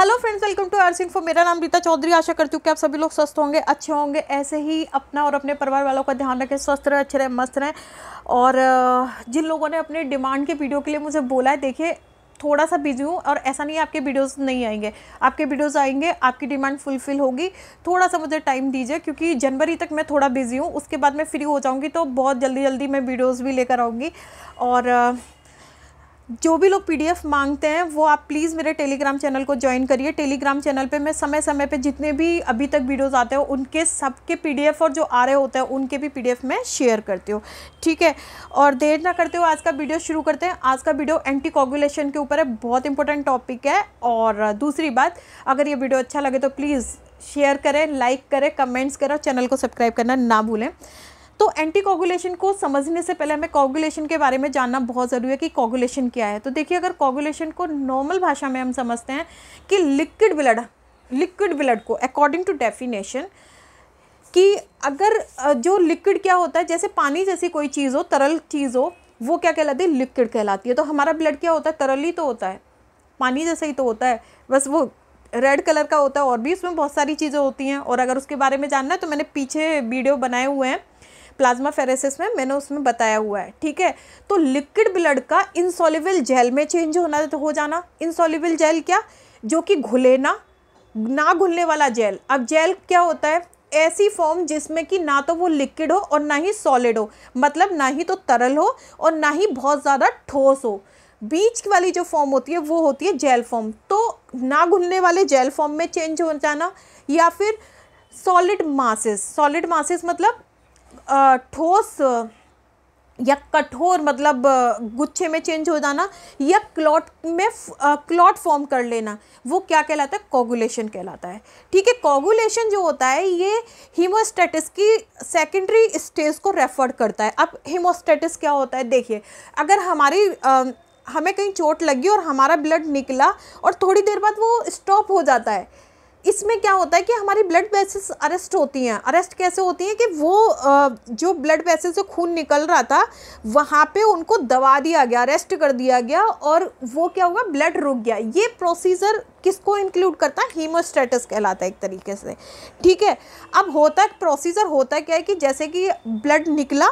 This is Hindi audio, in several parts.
Hello friends welcome to R Singh मेरा नाम रीता चौधरी, आशा करती हूँ कि आप सभी लोग स्वस्थ होंगे, अच्छे होंगे। ऐसे ही अपना और अपने परिवार वालों का ध्यान रखें, स्वस्थ रहें, अच्छे रहे, मस्त रहें। और जिन लोगों ने अपने डिमांड के वीडियो के लिए मुझे बोला है, देखिए थोड़ा सा बिज़ी हूँ और ऐसा नहीं है आपके वीडियोस नहीं आएँगे। आपके वीडियोस आएँगे, आपकी डिमांड फुलफ़िल होगी। थोड़ा सा मुझे टाइम दीजिए, क्योंकि जनवरी तक मैं थोड़ा बिज़ी हूँ, उसके बाद मैं फ्री हो जाऊँगी तो बहुत जल्दी जल्दी मैं वीडियोज़ भी लेकर आऊँगी। और जो भी लोग पीडीएफ मांगते हैं, वो आप प्लीज़ मेरे टेलीग्राम चैनल को ज्वाइन करिए। टेलीग्राम चैनल पे मैं समय समय पे जितने भी अभी तक वीडियोस आते हैं, उनके सबके पीडीएफ और जो आ रहे होते हैं, उनके भी पीडीएफ मैं शेयर करती हूँ। ठीक है? और देर ना करते हो आज का वीडियो शुरू करते हैं। आज का वीडियो एंटी कॉगुलेशन के ऊपर है, बहुत इंपॉर्टेंट टॉपिक है। और दूसरी बात, अगर ये वीडियो अच्छा लगे तो प्लीज़ शेयर करें लाइक करें कमेंट्स करें चैनल को सब्सक्राइब करना ना भूलें। तो एंटी कोगुलेशन को समझने से पहले हमें कोगुलेशन के बारे में जानना बहुत ज़रूरी है कि कोगुलेशन क्या है। तो देखिए, अगर कोगुलेशन को नॉर्मल भाषा में हम समझते हैं कि लिक्विड ब्लड लिक्विड ब्लड को अकॉर्डिंग टू डेफिनेशन कि अगर जो लिक्विड क्या होता है, जैसे पानी जैसी कोई चीज़ हो, तरल चीज़ हो, वो क्या कहलाती है? लिक्विड कहलाती है। तो हमारा ब्लड क्या होता है? तरल ही तो होता है। पानी जैसा ही तो होता है। बस वो रेड कलर का होता है और भी उसमें बहुत सारी चीज़ें होती हैं। और अगर उसके बारे में जानना है तो मैंने पीछे वीडियो बनाए हुए हैं। प्लाज्मा फेरेसिस में मैंने उसमें बताया हुआ है, ठीक है? तो लिक्विड ब्लड का इंसॉल्युबल जेल में चेंज होना तो हो जाना। इंसॉल्युबल जेल क्या? जो कि घुले ना ना घुलने वाला जेल। अब जेल क्या होता है? ऐसी फॉर्म जिसमें कि ना तो वो लिक्विड हो और ना ही सॉलिड हो। मतलब ना ही तो तरल हो और ना ही बहुत ज़्यादा ठोस हो। बीच वाली जो फॉर्म होती है, वो होती है जेल फॉर्म। तो ना घुलने वाले जेल फॉर्म में चेंज हो जाना या फिर सॉलिड मासेस। सॉलिड मासेस मतलब ठोस या कठोर मतलब गुच्छे में चेंज हो जाना या क्लॉट में क्लॉट फॉर्म कर लेना वो क्या कहलाता है? कोगुलेशन कहलाता है। ठीक है कोगुलेशन जो होता है ये हीमोस्टेटिस की सेकेंडरी स्टेज को रेफर करता है। अब हीमोस्टेटिस क्या होता है? देखिए अगर हमारी आ, हमें कहीं चोट लगी और हमारा ब्लड निकला और थोड़ी देर बाद वो स्टॉप हो जाता है इसमें क्या होता है कि हमारी ब्लड वेसल्स अरेस्ट होती हैं। अरेस्ट कैसे होती हैं कि वो जो ब्लड वेसल से खून निकल रहा था, वहाँ पे उनको दबा दिया गया अरेस्ट कर दिया गया और वो क्या हुआ ब्लड रुक गया। ये प्रोसीजर किसको इंक्लूड करता है? हीमोस्टेटस कहलाता है एक तरीके से। ठीक है? अब होता है प्रोसीजर होता क्या है कि जैसे कि ब्लड निकला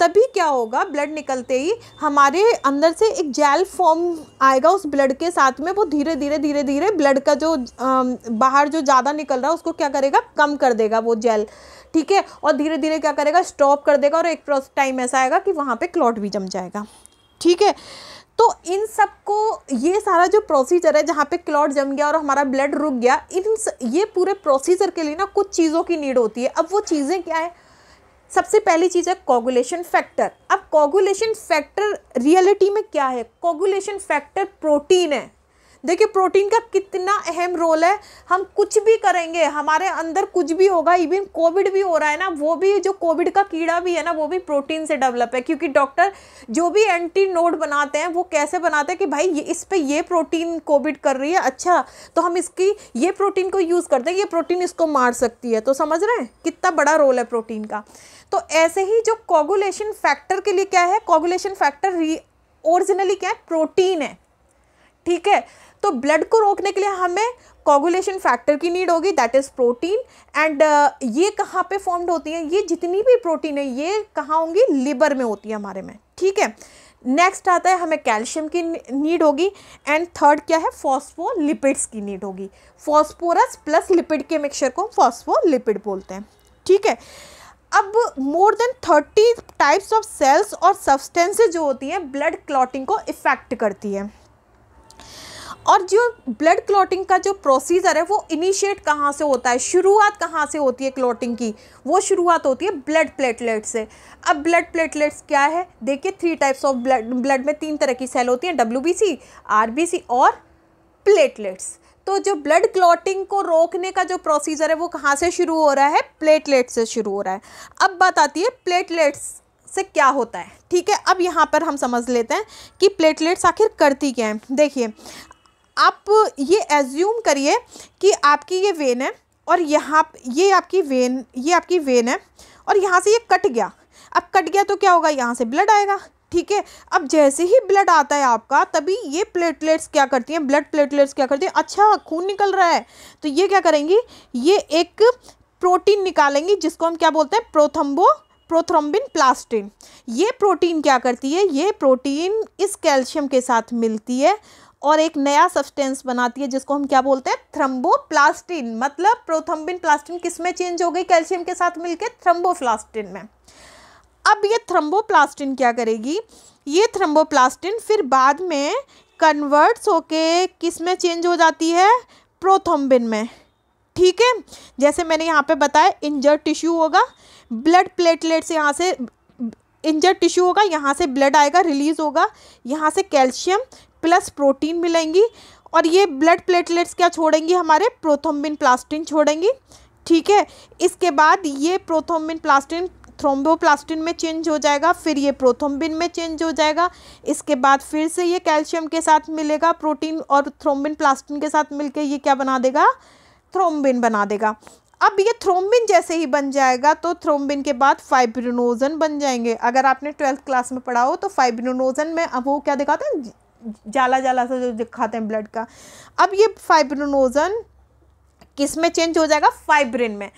तभी क्या होगा? ब्लड निकलते ही हमारे अंदर से एक जेल फॉर्म आएगा उस ब्लड के साथ में। वो धीरे धीरे धीरे धीरे ब्लड का जो आ, बाहर जो ज़्यादा निकल रहा है उसको क्या करेगा? कम कर देगा वो जेल ठीक है? और धीरे धीरे क्या करेगा? स्टॉप कर देगा और एक टाइम ऐसा आएगा कि वहाँ पर क्लॉट भी जम जाएगा। ठीक है? तो इन सबको ये सारा जो प्रोसीजर है जहाँ पे क्लॉट जम गया और हमारा ब्लड रुक गया, इन ये पूरे प्रोसीजर के लिए ना कुछ चीज़ों की नीड होती है। अब वो चीज़ें क्या है? सबसे पहली चीज़ है कोगुलेशन फैक्टर अब कोगुलेशन फैक्टर रियलिटी में क्या है? कोगुलेशन फैक्टर प्रोटीन है। देखिए प्रोटीन का कितना अहम रोल है। हम कुछ भी करेंगे, हमारे अंदर कुछ भी होगा इवन कोविड भी हो रहा है ना, वो भी जो कोविड का कीड़ा भी है ना, वो भी प्रोटीन से डेवलप है। क्योंकि डॉक्टर जो भी एंटी नोड बनाते हैं, वो कैसे बनाते हैं कि भाई, ये इस पर ये प्रोटीन कोविड कर रही है अच्छा तो हम इसकी, ये प्रोटीन को यूज़ करते हैं, ये प्रोटीन इसको मार सकती है। तो समझ रहे हैं? कितना बड़ा रोल है प्रोटीन का। तो ऐसे ही जो कोगुलेशन फैक्टर के लिए क्या है? कोगुलेशन फैक्टर ओरिजिनली क्या है? प्रोटीन है। ठीक है? तो ब्लड को रोकने के लिए हमें कोगुलेशन फैक्टर की नीड होगी दैट इज़ प्रोटीन एंड ये कहाँ पे फॉर्म्ड होती हैं? ये जितनी भी प्रोटीन है, ये कहाँ होंगी? लिवर में होती है हमारे में, ठीक है? नेक्स्ट आता है, हमें कैल्शियम की नीड होगी. एंड थर्ड क्या है? फॉस्फोलिपिड्स की नीड होगी. फॉस्फोरस प्लस लिपिड के मिक्सचर को फॉस्फोलिपिड बोलते हैं, ठीक है? अब more than thirty types of cells और सब्सटेंसेज जो होती हैं ब्लड क्लॉटिंग को इफ़ेक्ट करती है। और जो ब्लड क्लॉटिंग का जो प्रोसीजर है, वो इनिशिएट कहाँ से होता है? शुरुआत कहाँ से होती है क्लॉटिंग की? वो शुरुआत होती है ब्लड प्लेटलेट से। अब ब्लड प्लेटलेट्स क्या है? देखिए three types of blood blood में तीन तरह की सेल होती हैं डब्ल्यू बी और प्लेटलेट्स तो जो ब्लड क्लॉटिंग को रोकने का जो प्रोसीजर है, वो कहाँ से शुरू हो रहा है? प्लेटलेट से शुरू हो रहा है। अब बात आती है प्लेटलेट्स से क्या होता है। ठीक है, अब यहाँ पर हम समझ लेते हैं कि प्लेटलेट्स आखिर करती क्या है। देखिए आप ये एज्यूम करिए कि आपकी ये वेन है और यहाँ ये आपकी वेन ये आपकी वेन है और यहाँ से ये कट गया। अब कट गया तो क्या होगा? यहाँ से ब्लड आएगा, ठीक है? अब जैसे ही ब्लड आता है आपका, तभी ये प्लेटलेट्स क्या करती हैं? ब्लड प्लेटलेट्स क्या करती हैं? अच्छा खून निकल रहा है। तो ये क्या करेंगी? ये एक प्रोटीन निकालेंगी, जिसको हम क्या बोलते हैं? प्रोथम्बो प्रोथ्रोम्बिन प्लास्टिन ये प्रोटीन क्या करती है? ये प्रोटीन इस कैल्शियम के साथ मिलती है और एक नया सब्सटेंस बनाती है, जिसको हम क्या बोलते हैं? थ्रम्बोप्लास्टिन मतलब प्रोथम्बिन प्लास्टिन किसमें चेंज हो गई कैल्शियम के साथ मिलकर थ्रम्बोप्लास्टिन में। अब ये थ्रम्बोप्लास्टिन क्या करेगी? ये थ्रम्बोप्लास्टिन फिर बाद में कन्वर्ट्स होके किसमें चेंज हो जाती है? प्रोथम्बिन में। ठीक है? जैसे मैंने यहाँ पे बताया इंजर्ड टिश्यू होगा ब्लड प्लेटलेट्स यहाँ से इंजर्ड टिश्यू होगा, यहाँ से ब्लड आएगा रिलीज़ होगा, यहाँ से कैल्शियम प्लस प्रोटीन मिलेंगी और ये ब्लड प्लेटलेट्स क्या छोड़ेंगी? हमारे प्रोथोम्बिन प्लास्टिन छोड़ेंगी। ठीक है? इसके बाद ये प्रोथोम्बिन प्लास्टिन थ्रोम्बोप्लास्टिन में चेंज हो जाएगा, फिर ये प्रोथोम्बिन में चेंज हो जाएगा। इसके बाद फिर से ये कैल्शियम के साथ मिलेगा, प्रोटीन और थ्रोम्बिन प्लास्टिन के साथ मिलके ये क्या बना देगा? थ्रोम्बिन बना देगा। अब ये थ्रोम्बिन जैसे ही बन जाएगा तो थ्रोम्बिन के बाद फाइब्रिनोजन बन जाएँगे। अगर आपने ट्वेल्थ क्लास में पढ़ा हो तो फाइब्रिनोजन में अब वो क्या दिखाते हैं? जाला जाला सा जो दिखाते हैं ब्लड का। अब ये फाइब्रिनोजन किसमें चेंज हो जाएगा? फाइब्रिन में।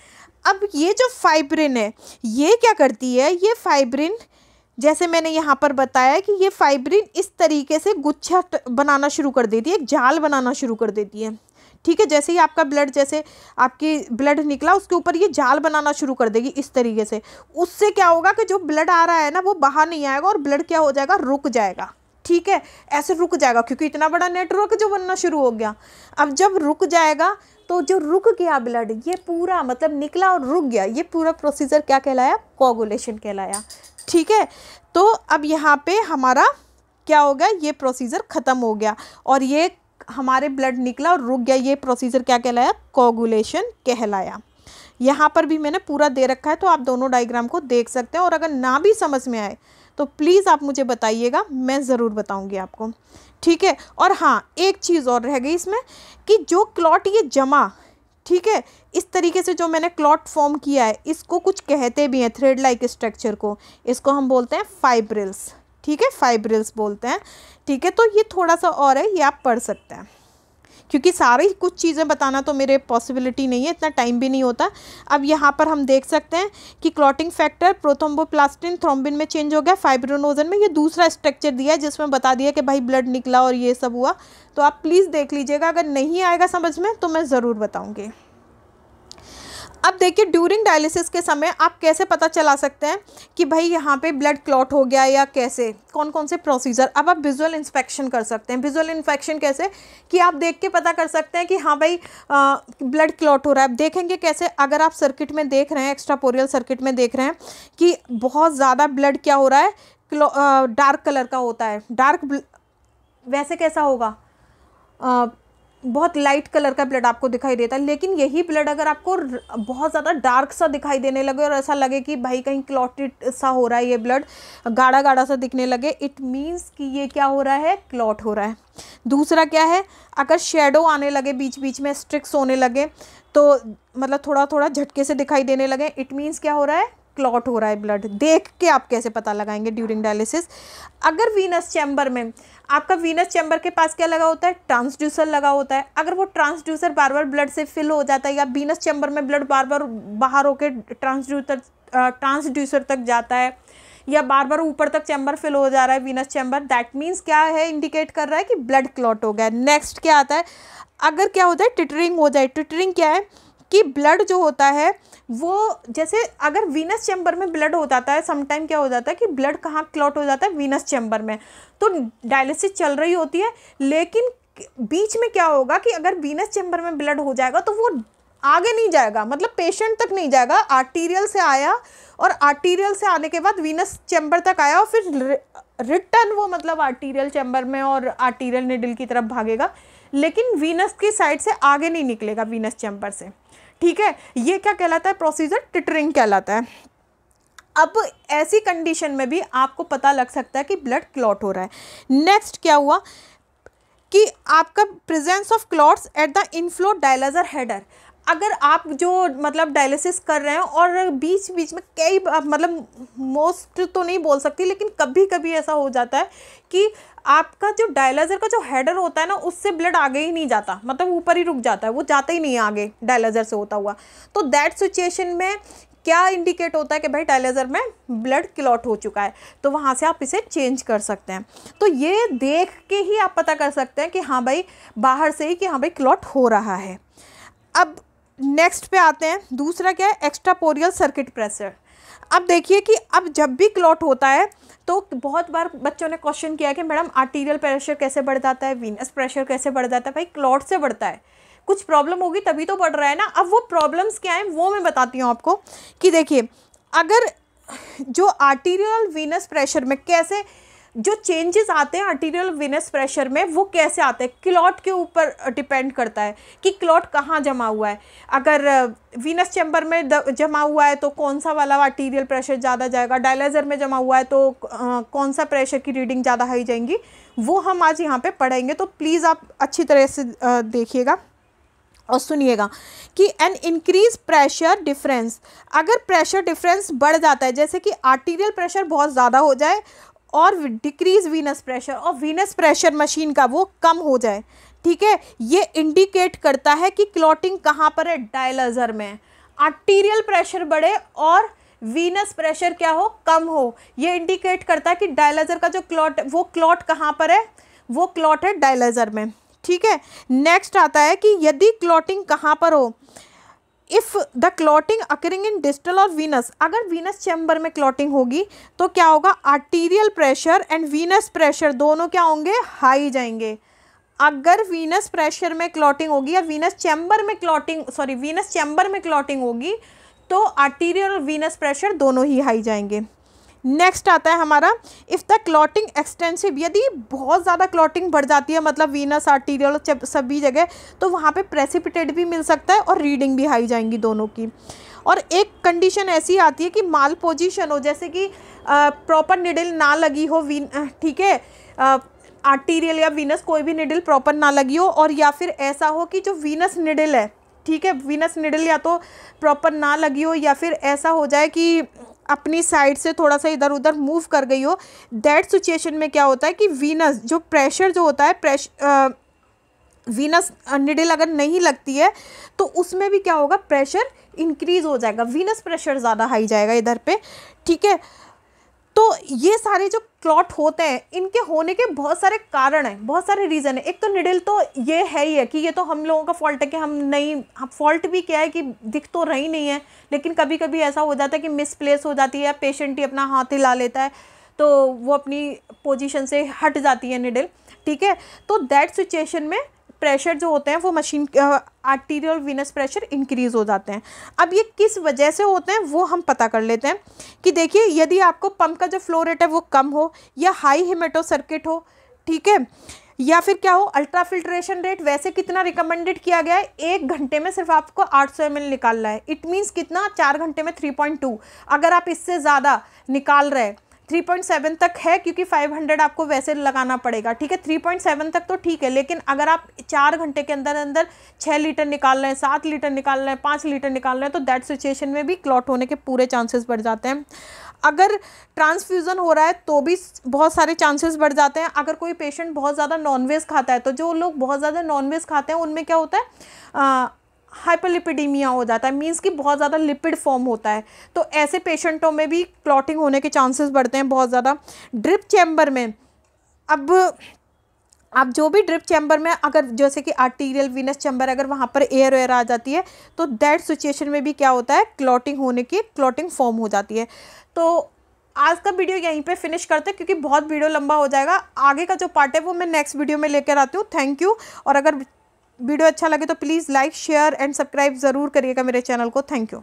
अब ये जो फाइब्रिन है, ये क्या करती है? ये फाइब्रिन जैसे मैंने यहाँ पर बताया कि ये फाइब्रिन इस तरीके से गुच्छा बनाना शुरू कर देती है, एक जाल बनाना शुरू कर देती है। ठीक है, जैसे ही आपका ब्लड जैसे आपकी ब्लड निकला, उसके ऊपर ये जाल बनाना शुरू कर देगी इस तरीके से। उससे क्या होगा कि जो ब्लड आ रहा है ना, वो बाहर नहीं आएगा और ब्लड क्या हो जाएगा? रुक जाएगा। ठीक है, ऐसे रुक जाएगा, क्योंकि इतना बड़ा नेटवर्क जो बनना शुरू हो गया। अब जब रुक जाएगा तो जो रुक गया ब्लड ये पूरा मतलब निकला और रुक गया, ये पूरा प्रोसीजर क्या कहलाया? कोगुलेशन कहलाया। ठीक है? तो अब यहाँ पे हमारा क्या हो गया? ये प्रोसीजर ख़त्म हो गया और ये हमारे ब्लड निकला और रुक गया, ये प्रोसीजर क्या कहलाया? कोगुलेशन कहलाया। यहाँ पर भी मैंने पूरा दे रखा है तो आप दोनों डायग्राम को देख सकते हैं और अगर ना भी समझ में आए तो प्लीज़ आप मुझे बताइएगा, मैं ज़रूर बताऊँगी आपको। ठीक है? और हाँ एक चीज़ और रह गई इसमें कि जो क्लॉट ये जमा, ठीक है? इस तरीके से जो मैंने क्लॉट फॉर्म किया है, इसको कुछ कहते भी हैं थ्रेड लाइक स्ट्रक्चर को। इसको हम बोलते हैं फाइब्रिल्स ठीक है? फाइब्रिल्स बोलते हैं। ठीक है? तो ये थोड़ा सा और है, ये आप पढ़ सकते हैं। क्योंकि सारी कुछ चीज़ें बताना तो मेरे पॉसिबिलिटी नहीं है, इतना टाइम भी नहीं होता। अब यहाँ पर हम देख सकते हैं कि क्लॉटिंग फैक्टर प्रोथोम्बोप्लास्टिन थ्रोम्बिन में चेंज हो गया फाइब्रोनोजन में ये दूसरा स्ट्रक्चर दिया है, जिसमें बता दिया कि भाई ब्लड निकला और ये सब हुआ। तो आप प्लीज़ देख लीजिएगा, अगर नहीं आएगा समझ में तो मैं ज़रूर बताऊँगी। अब देखिए ड्यूरिंग डायलिसिस के समय आप कैसे पता चला सकते हैं कि भाई यहाँ पे ब्लड क्लॉट हो गया या कैसे? कौन कौन से प्रोसीजर अब आप विजुअल इंस्पेक्शन कर सकते हैं। विजुअल इंस्पेक्शन कैसे? कि आप देख के पता कर सकते हैं कि हाँ भाई ब्लड क्लॉट हो रहा है। अब देखेंगे कैसे, अगर आप सर्किट में देख रहे हैं एक्स्ट्रापोरियल सर्किट में देख रहे हैं कि बहुत ज़्यादा ब्लड क्या हो रहा है? डार्क कलर का होता है। डार्क वैसे कैसा होगा? बहुत लाइट कलर का ब्लड आपको दिखाई देता है, लेकिन यही ब्लड अगर आपको बहुत ज़्यादा डार्क सा दिखाई देने लगे और ऐसा लगे कि भाई कहीं क्लॉटेड सा हो रहा है ये ब्लड गाढ़ा गाढ़ा सा दिखने लगे इट मीन्स कि ये क्या हो रहा है क्लॉट हो रहा है। दूसरा क्या है, अगर शेडो आने लगे बीच बीच में स्ट्रिक्स होने लगे तो मतलब थोड़ा थोड़ा झटके से दिखाई देने लगे इट मीन्स क्या हो रहा है क्लॉट हो रहा है ब्लड देख के आप कैसे पता लगाएँगे ड्यूरिंग डायलिसिस अगर वीनस चैम्बर में आपका वीनस चैम्बर के पास क्या लगा होता है? ट्रांसड्यूसर लगा होता है। अगर वो ट्रांसड्यूसर बार बार ब्लड से फिल हो जाता है या वीनस चैम्बर में ब्लड बार बार बाहर होकर ट्रांसड्यूसर ट्रांसड्यूसर तक जाता है या बार बार ऊपर तक चैम्बर फिल हो जा रहा है वीनस चैम्बर दैट मीन्स क्या है? इंडिकेट कर रहा है कि ब्लड क्लॉट हो गया। नेक्स्ट क्या आता है? अगर क्या होता है? टिटरिंग हो जाए। टिटरिंग क्या है? कि ब्लड जो होता है, वो जैसे अगर वीनस चैम्बर में ब्लड हो जाता है समटाइम क्या हो जाता है कि ब्लड कहाँ क्लॉट हो जाता है? वीनस चैम्बर में। तो डायलिसिस चल रही होती है, लेकिन बीच में क्या होगा कि अगर वीनस चैम्बर में ब्लड हो जाएगा तो वो आगे नहीं जाएगा मतलब पेशेंट तक नहीं जाएगा आर्टीरियल से आया और आर्टीरियल से आने के बाद वीनस चैम्बर तक आया और फिर रिटर्न वो मतलब आर्टीरियल चैम्बर में और आर्टीरियल निडल की तरफ़ भागेगा, लेकिन वीनस की साइड से आगे नहीं निकलेगा वीनस चैम्बर से। ठीक है, ये क्या कहलाता है? प्रोसीजर टिटरिंग कहलाता है। अब ऐसी कंडीशन में भी आपको पता लग सकता है कि ब्लड क्लॉट हो रहा है। नेक्स्ट क्या हुआ? कि आपका presence of clots at the inflow dialyzer header अगर आप जो मतलब डायलिसिस कर रहे हैं और बीच बीच में कई मतलब मोस्ट तो नहीं बोल सकती, लेकिन कभी कभी ऐसा हो जाता है कि आपका जो डायलाइजर का जो हेडर होता है ना, उससे ब्लड आगे ही नहीं जाता। मतलब ऊपर ही रुक जाता है, वो जाता ही नहीं आगे डायलाइजर से होता हुआ। तो दैट सिचुएशन में क्या इंडिकेट होता है कि भाई डायलाइजर में ब्लड क्लॉट हो चुका है? तो वहाँ से आप इसे चेंज कर सकते हैं। तो ये देख के ही आप पता कर सकते हैं कि हाँ भाई, बाहर से ही कि हाँ भाई क्लॉट हो रहा है। अब नेक्स्ट पे आते हैं। दूसरा क्या है? एक्स्ट्रापोरियल सर्किट प्रेशर अब देखिए कि अब जब भी क्लॉट होता है तो बहुत बार बच्चों ने क्वेश्चन किया कि मैडम आर्टीरियल प्रेशर कैसे बढ़ जाता है? वीनस प्रेशर कैसे बढ़ जाता है? भाई क्लॉट से बढ़ता है। कुछ प्रॉब्लम होगी तभी तो बढ़ रहा है ना। अब वो प्रॉब्लम्स क्या हैं वो मैं बताती हूँ आपको कि देखिए अगर जो आर्टीरियल वीनस प्रेशर में कैसे जो चेंजेस आते हैं आर्टीरियल वेनस प्रेशर में वो कैसे आते हैं? क्लॉट के ऊपर डिपेंड करता है कि क्लॉट कहाँ जमा हुआ है। अगर वीनस चैम्बर में जमा हुआ है तो कौन सा वाला आर्टीरियल प्रेशर ज़्यादा जाएगा? डायलाइजर में जमा हुआ है तो आ, कौन सा प्रेशर की रीडिंग ज़्यादा हाई जाएँगी? वो हम आज यहाँ पे पढ़ेंगे तो प्लीज़ आप अच्छी तरह से देखिएगा। और सुनिएगा कि एन इंक्रीज प्रेशर डिफरेंस अगर प्रेशर डिफरेंस बढ़ जाता है, जैसे कि आर्टीरियल प्रेशर बहुत ज़्यादा हो जाए और डिक्रीज वीनस प्रेशर और वीनस प्रेशर मशीन का वो कम हो जाए, ठीक है? ये इंडिकेट करता है कि क्लॉटिंग कहाँ पर है? डायलाइजर में आर्टीरियल प्रेशर बढ़े और वीनस प्रेशर क्या हो? कम हो। ये इंडिकेट करता है कि डायलाइजर का जो क्लॉट वो क्लॉट कहाँ पर है? वो क्लॉट है डायलाइजर में। ठीक है? नेक्स्ट आता है कि यदि क्लॉटिंग कहाँ पर हो? If the clotting occurring in distal और वीनस अगर वीनस चैम्बर में क्लॉटिंग होगी तो क्या होगा? Arterial pressure and venous pressure दोनों क्या होंगे? हाई जाएँगे। अगर वीनस प्रेशर में क्लॉटिंग होगी या वीनस चैम्बर में क्लॉटिंग सॉरी वीनस चैम्बर में क्लॉटिंग होगी तो आर्टीरियल और वीनस प्रेशर दोनों ही हाई जाएँगे। नेक्स्ट आता है हमारा इफ़ द क्लॉटिंग एक्सटेंसिव यदि बहुत ज़्यादा क्लॉटिंग बढ़ जाती है मतलब वीनस आर्टीरियल सभी जगह तो वहाँ पे प्रेसिपिटेट भी मिल सकता है और रीडिंग भी हाई जाएँगी दोनों की। और एक कंडीशन ऐसी आती है कि माल पोजीशन हो, जैसे कि प्रॉपर निडल ना लगी हो वीन ठीक है आर्टीरियल या वीनस कोई भी निडल प्रॉपर ना लगी हो, और या फिर ऐसा हो कि जो वीनस निडल है, ठीक है वीनस निडल या तो प्रॉपर ना लगी हो, या फिर ऐसा हो जाए कि अपनी साइड से थोड़ा सा इधर उधर मूव कर गई हो दैट सिचुएशन में क्या होता है कि वीनस जो प्रेशर जो होता है प्रेश वीनस निडिल अगर नहीं लगती है तो उसमें भी क्या होगा प्रेशर इंक्रीज हो जाएगा। वीनस प्रेशर ज़्यादा हाई जाएगा इधर पे, ठीक है? तो ये सारे जो क्लॉट होते हैं, इनके होने के बहुत सारे कारण हैं, बहुत सारे रीज़न है। एक तो निडल तो ये है ही है कि ये तो हम लोगों का फॉल्ट है कि हम नहीं, हम फॉल्ट भी क्या है कि दिख तो रही नहीं है, लेकिन कभी कभी ऐसा हो जाता है कि मिसप्लेस हो जाती है पेशेंट ही अपना हाथ हिला लेता है तो वो अपनी पोजीशन से हट जाती है निडल, ठीक है? तो दैट सिचुएशन में प्रेशर जो होते हैं, वो machine arterial venous pressure increase हो जाते हैं। अब ये किस वजह से होते हैं, वो हम पता कर लेते हैं कि देखिए, यदि आपको पंप का जो फ्लो रेट है, वो कम हो या हाई हिमेटो सर्किट हो, ठीक है, या फिर क्या हो अल्ट्रा फिल्ट्रेशन रेट वैसे कितना रिकमेंडेड किया गया है, एक घंटे में सिर्फ़ आपको 800 सौ निकालना है। इट मीन्स कितना? चार घंटे में 3.2 अगर आप इससे ज़्यादा निकाल रहे हैं थ्री पॉइंट सेवन तक है, क्योंकि फाइव हंड्रेड आपको वैसे लगाना पड़ेगा, ठीक है? थ्री पॉइंट सेवन तक तो ठीक है, लेकिन अगर आप चार घंटे के अंदर अंदर छः लीटर निकाल रहे हैं, सात लीटर निकाल रहे हैं, पाँच लीटर निकाल रहे हैं तो दैट सिचुएशन में भी क्लॉट होने के पूरे चांसेस बढ़ जाते हैं। अगर ट्रांसफ्यूज़न हो रहा है तो भी बहुत सारे चांसेस बढ़ जाते हैं। अगर कोई पेशेंट बहुत ज़्यादा नॉनवेज खाता है तो जो लोग बहुत ज़्यादा नॉनवेज खाते हैं, उनमें क्या होता है? हाइपरलिपिडीमिया हो जाता है मीन्स कि बहुत ज़्यादा लिपिड फॉर्म होता है। तो ऐसे पेशेंटों में भी क्लॉटिंग होने के चांसेस बढ़ते हैं बहुत ज़्यादा। ड्रिप चैम्बर में, अब आप जो भी ड्रिप चैम्बर में अगर जैसे कि आर्टीरियल वीनस चैम्बर अगर वहाँ पर एयर वेयर आ जाती है तो दैट सिचुएशन में भी क्या होता है क्लॉटिंग होने की क्लॉटिंग फॉर्म हो जाती है। तो आज का वीडियो यहीं पे फिनिश करते हैं, क्योंकि बहुत वीडियो लंबा हो जाएगा। आगे का जो पार्ट है, वो मैं नेक्स्ट वीडियो में लेकर आती हूँ। थैंक यू और अगर वीडियो अच्छा लगे तो please like, share and subscribe ज़रूर करिएगा मेरे चैनल को। Thank you.